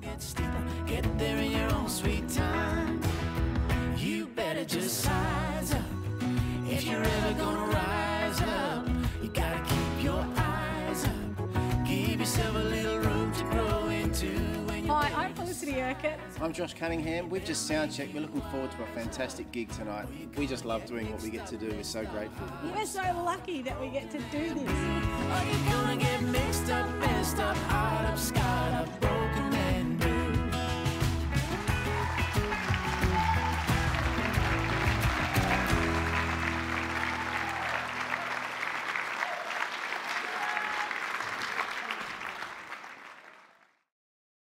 Get steeper, get there in your own sweet time. You better just size up. If you're ever gonna rise up, you gotta keep your eyes up. Give yourself a little room to grow into. Hi, I'm Felicity Urquhart. I'm Josh Cunningham. We've just sound checked. We're looking forward to a fantastic gig tonight. We just love doing what we get to do. We're so grateful. We're so lucky that we get to do this.